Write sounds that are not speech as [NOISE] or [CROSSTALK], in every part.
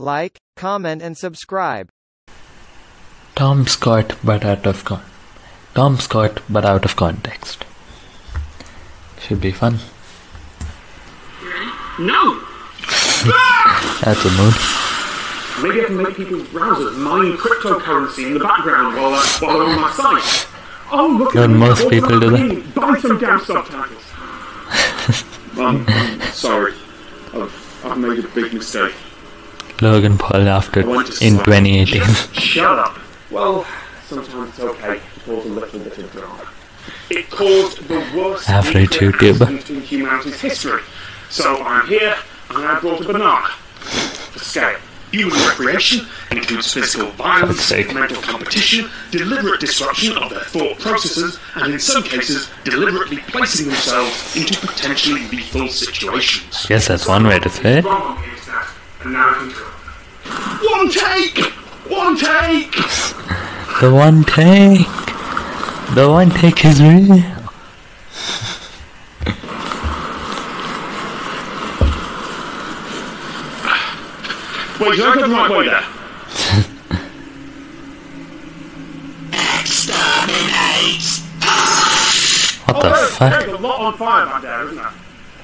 Like, comment and subscribe. Tom Scott, but out of con. Tom Scott, but out of context. Should be fun. No! [LAUGHS] That's a mood. Maybe I can make people's browsers mine cryptocurrency in the background while, uh, while they're on my site. Oh, look at me. most All people do that? me. Buy some damn subtitles. [LAUGHS] um, I'm sorry. I've, I've made a big mistake. Logan Paul after I want to in slap- 2018. Shut up. Well, sometimes it's okay to cause a little bit of drama. It caused the worst Average nuclear YouTuber. in humanity's history. So I'm here and I brought a banana. For scale. Human recreation includes physical violence, sake. mental competition, deliberate disruption of their thought processes, and in some cases, deliberately placing themselves into potentially lethal situations. Yes, that's one way to say it. Wrong is that, and now I can go. One take! One take! The one take. The one take is real. Wait, did I go the right way there? What the oh, fuck? There's a lot on fire back there, isn't there?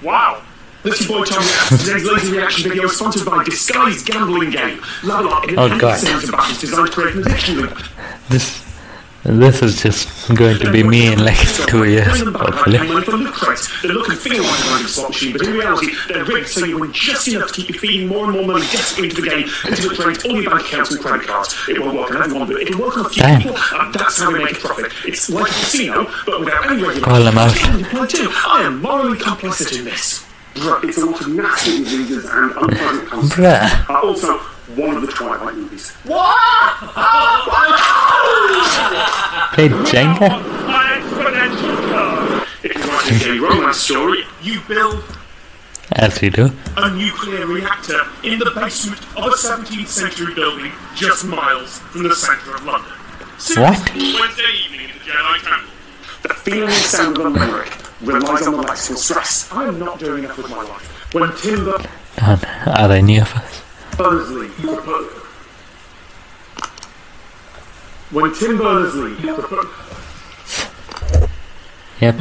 Wow. This is Boy Tom Reacts. Today's latest reaction video is sponsored by Disguised Gambling Game. Level up in Oh, God. sounds and buttons designed to create an addiction loop. This this is just going to be me in like [LAUGHS] two years, hopefully. Money for loot crates. They look and feel like a slot machine, but in reality, they're rigged so you win just enough to keep you feeding more and more money desperately into the game until it drains all your bank accounts and credit cards. It won't work on everyone, but it'll work on a few Damn. people, and that's how they make a profit. It's like a casino, but without any regulation. Call them out. I am morally complicit in this. Bruh, it's a lot of nasty diseases and unpleasant concepts. Bruh. Uh, also, one of the Twilight movies. Play Jenga? My exponential curve. If you write a gay romance story, you build As we do. a nuclear reactor in the basement of a 17th century building just miles from the centre of London. What? Wednesday evening in the Jedi Temple. The feeling and sound of a memory relies on the life's stress. I'm not doing enough with my life. When Tim God, are any of us? Berners-Lee proposed... When Tim Berners-Lee proposed... Yep.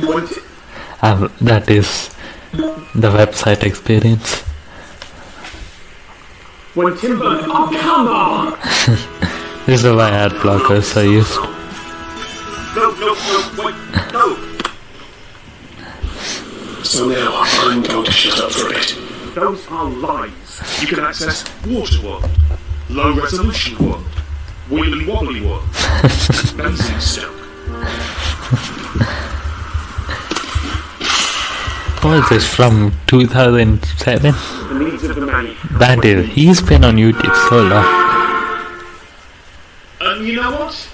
Uh, that is the website experience. When Tim Berners... Oh, come on! [LAUGHS] This is why ad blockers are used. So now I'm going to shut up for a bit. Those are lies. You can access Waterworld, Low Resolution World, Wibbly Wobbly World, [LAUGHS] Basingstoke. What is this from 2007? The needs of the many. That is, he's been on YouTube so long. And you know what?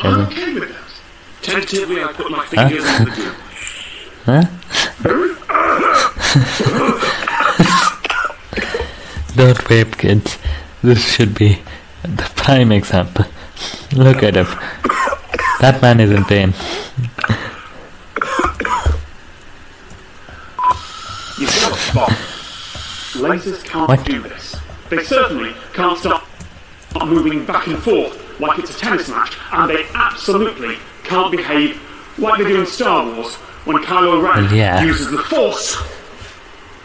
I'm okay with that. Tentatively, I put my fingers in the goop. [LAUGHS] Huh? Don't vape, kids. This should be the prime example. Look at him. That man is in pain. You've got a spot. Lasers can't What? do this. They certainly can't stop moving back and forth like it's a tennis match, and they absolutely can't behave like they do in Star Wars when Kylo Ren Well, yeah. uses the Force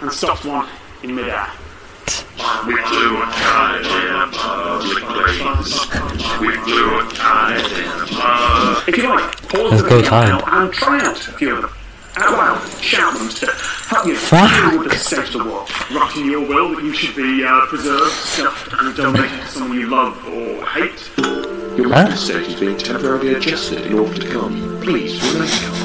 and stops one in midair. We flew a kite in a public place. We flew a kite in a public If you like, pause Let's the go video time. and try out a few of them. Out loud, shout them to help you Fuck. deal with the state of the world. Write in your will that you should be uh, preserved, stuffed, and donated to someone you love or hate. Your Huh? state is being temporarily adjusted in order to calm. Please remain calm.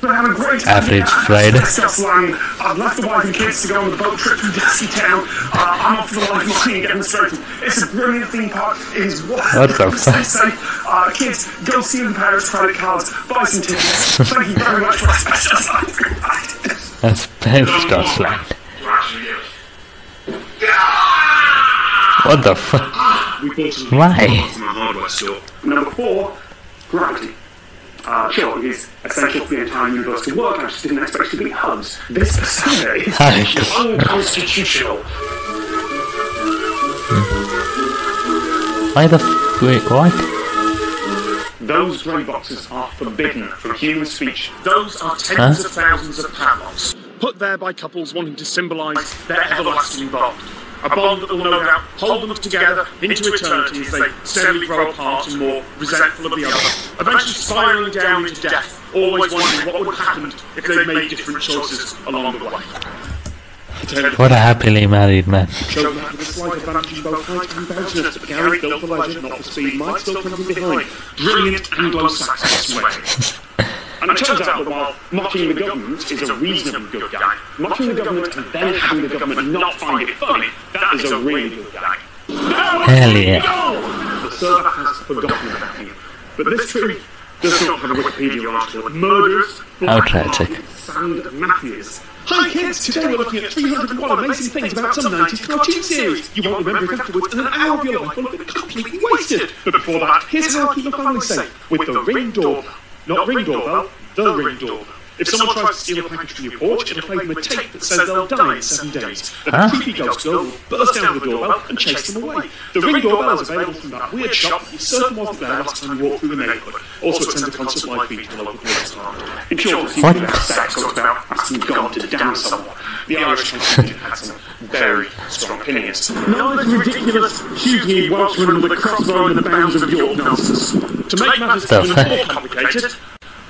They had a great Average idea. Friday. Discuss land. I've left the wife and kids to go on the boat trip to Dusty Town. Uh, I'm off to the life mining demonstration. It's a brilliant theme park. It is what? The fuck? safe. Uh, kids, go see the Paris credit cards. Buy some tickets. Thank you very much for special Asbestos line. Right, you. What the fuck? We bought some Why? from a hardware store. Number four, gravity. Uh, sure, it is essential for the entire universe to work. I just didn't expect it to be hugs. This Sunday is [LAUGHS] unconstitutional. Why the f- wait, what? Those grey boxes are forbidden from human speech. Those are tens of thousands of padlocks, put there by couples wanting to symbolise their everlasting bond. A bond that will no doubt hold them together into eternity as they steadily grow apart and more resentful of the other, eventually spiralling down into death, always wondering what would have happened if they'd made different choices along the way. What a happily married man. Showed that with a slight advantage in both height and bounciness, but Gary built for leisure, not for speed, might still come from behind. Brilliant Anglo-Saxon swing. [LAUGHS] And it turns out that while mocking the government is a reasonably good gag, mocking the government and then having the government not find it funny, that is a really good gag. Hell yeah. The server has forgotten about you. But this tree does not have a Wikipedia article. Murders, How tragic. Sand Matthews. Hi kids, today we're looking at 301 amazing things about some 90s cartoon series. You won't remember it afterwards, and an hour of your life will have been completely wasted. But before that, here's how I keep my family safe. With the Ring Doorbell. Not Ring Doorbell, the Ring Doorbell. If someone tries to steal a package from your porch, it'll play them a tape that says they'll die in seven days. Then a creepy ghost girl will burst down the doorbell and chase them away. The Ring Doorbell is available from that weird shop you certain wasn't there last time you walked through the neighbourhood. Also, it sends a constant live feed to the local department. In short, you can have sex talks about asking God to damn someone. The Irish Constitution had some very strong opinions. None of this ridiculous, hugely Welshman with a crossbow in the bounds of York nonsense. To make matters even more complicated,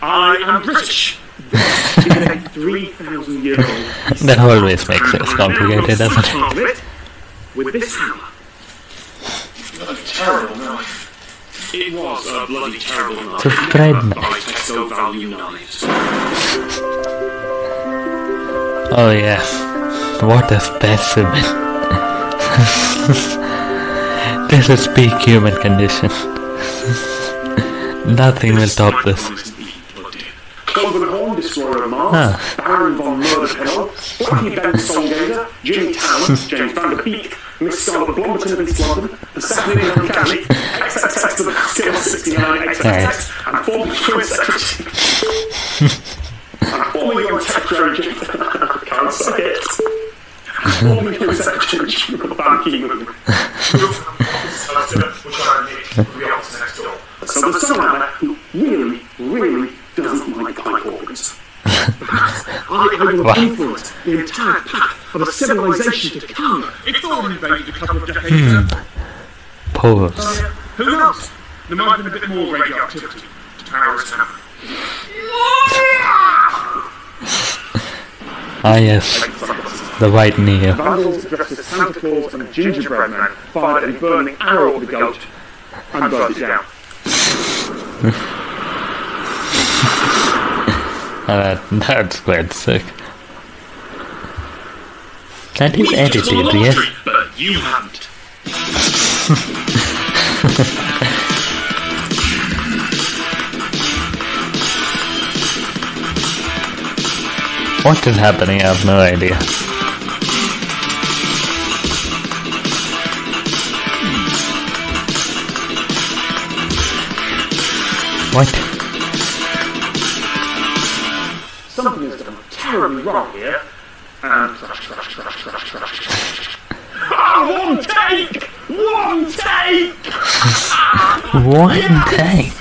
I am British. 3,000 year. That always makes it complicated, doesn't it? With this hammer. A terrible knife. It was a bloody terrible night. It's a bread By knife. Tesco Value Knives. Oh yeah. What a specimen. this is peak human condition. [LAUGHS] Nothing will top this. Cloven Horn, Destroyer of Mars, Huh. Baron von Murderpillow, Blackie Ben Songgazer, Jimmy Talent, [LAUGHS] James Van Der Beek, Miss Scarlet Blomberton of East London, the second in Uncanny, XXX to the Skill 69 XXX, and former Queen Secretary. and former Young Secretary, say it. Office. So there's someone out there who really, really doesn't like pipe organs. I, I will have influenced the entire path of a civilization to come. It's already invaded a couple of decades ago. Pose. Who knows? There might have been a bit more radioactivity to power us now. Ah yes. The white Neo. Vandals dressed as Santa Claus and gingerbread man fired a burning arrow at the goat and it down. [LAUGHS] Ah, that, that's quite sick. That is edited, the yes? But you haven't. What is happening? I have no idea. What? Something is done terribly wrong here. And. Oh, one take! One take! [LAUGHS] One tank.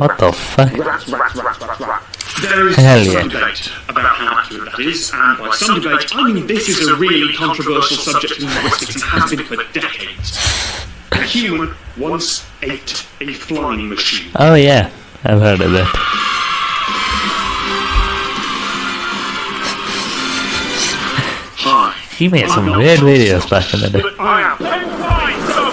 What the fuck? There is Hell some yeah. debate about how accurate that is, and by some debate, I mean this is a really controversial subject in linguistics and has been for decades. A human once ate a flying machine. Oh yeah, I've heard of that. He made some weird videos back in the day. I am. I'm fine, so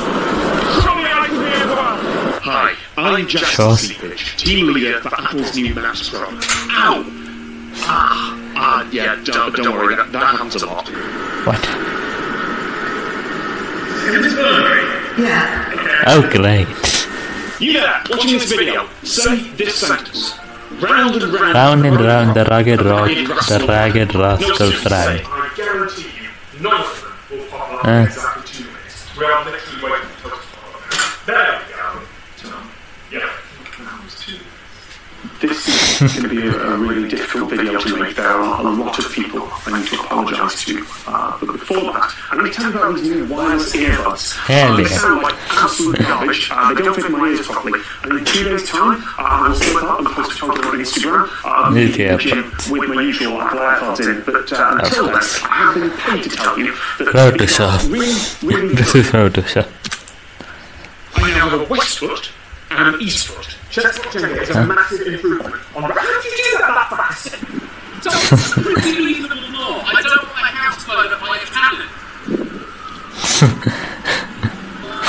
surely I can be able to I'm Jack Sure. Seepage, team leader for Apple's new Maps Pro. Ow! Ah, ah, yeah, don't, don't worry, that, that happens a lot. What? Yeah. Oh, great. You there, watching this video, say this sentence. Round and round. Round and round the ragged rock, the ragged rascal fry. I guarantee you, none of them will pop up Uh. in exactly two minutes. We are literally waiting for toast to pop up. There we go. Yeah. This is going to be a, a really difficult video to make. There are a lot of people I need to apologise to. Uh, but before that, I'm going to tell you about these new wireless earbuds. Hell Uh, they yeah. sound like absolute garbage. Uh, they don't fit my ears properly. And in two days' time, uh, I will slip up and post a photo on Instagram uh, of me Yeah, the gym with my usual Apple AirPods in. But uh, until then, I have been paid to tell you that Photoshop. really, really [LAUGHS] This is Photoshop. I now have a west foot and an east foot. Chest watching here is a massive improvement on How did you do that that fast? Don't really little more. I don't want my house burned up by a cannon. [LAUGHS]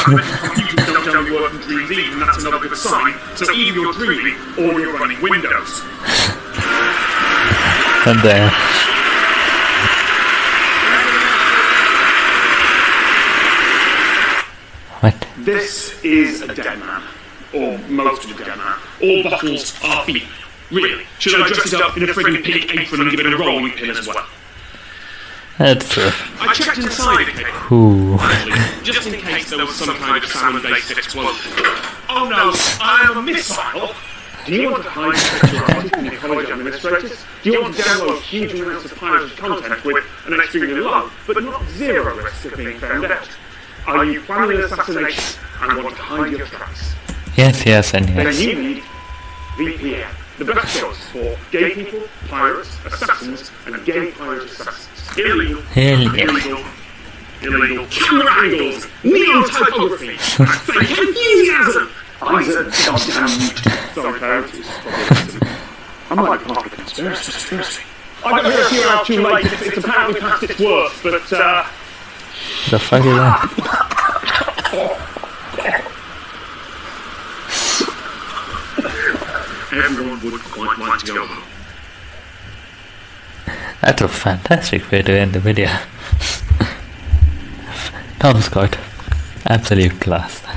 Computers don't only work in 3D, and that's another good sign. So either you're dreaming or you're running Windows. And there. What? This is a dead man. Or most of a dead. All bottles are feet. Really? Should I dress it up in a friggin' pink apron and give it a rolling pin as well? That's true. I checked inside, okay? ooh. just in case there was some kind of salmon-based explosion. Oh no, I am a missile! Do you want to hide sexual artists from the college administrators? Do you want to download huge amounts of pirated content with an extremely low, but not zero risk of being found out? Are you planning an assassination and want to hide your tracks? Yes, yes, and Then yes. you need VPN, the best choice for gay people, pirates, assassins, and gay pirate assassins. Illegal, Hell illegal, illegal camera angles, neon typography, fake enthusiasm. Isaac, goddamn mute. Sorry, parents. it's probably- I might be part of a conspiracy. conspiracy. I got here a few hours too late. It's, it's apparently past its worst, but uh, The fuck is that? [LAUGHS] everyone would quite to go home. That's a fantastic way to end the video. [LAUGHS] Tom Scott, absolute class.